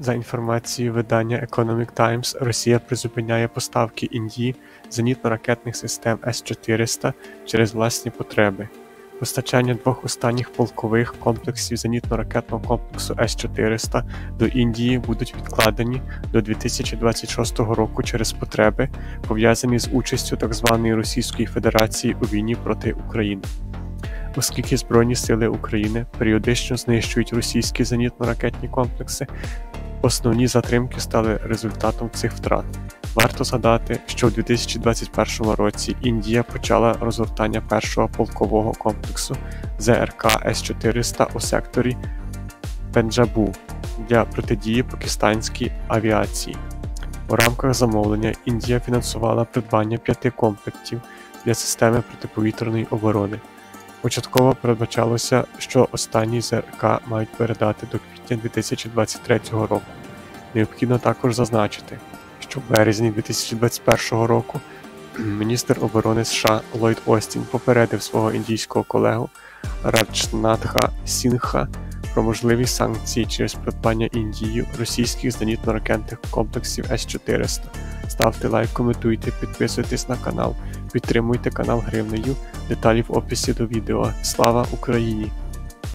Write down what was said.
За інформацією видання Economic Times, Росія призупиняє поставки Індії зенітно-ракетних систем С-400 через власні потреби. Постачання двох останніх полкових комплексів зенітно-ракетного комплексу С-400 до Індії будуть відкладені до 2026 року через потреби, пов'язані з участю так званої Російської Федерації у війні проти України. Оскільки Збройні сили України періодично знищують російські зенітно-ракетні комплекси, Основні затримки стали результатом цих втрат. Варто згадати, що у 2021 році Індія почала розгортання першого полкового комплексу ЗРК С-400 у секторі Пенджабу для протидії пакистанській авіації. У рамках замовлення Індія фінансувала придбання п'яти комплектів для системи протиповітряної оборони. Початково передбачалося, що останній ЗРК мають передати до квітня 2023 року. Необхідно також зазначити, що в березні 2021 року міністр оборони США Ллойд Остін попередив свого індійського колегу Раджнатха Сінха про можливі санкції через придбання Індією російських зенітно-ракетних комплексів С-400. Ставте лайк, коментуйте, підписуйтесь на канал, підтримуйте канал гривнею. Деталі в описі до відео. Слава Україні!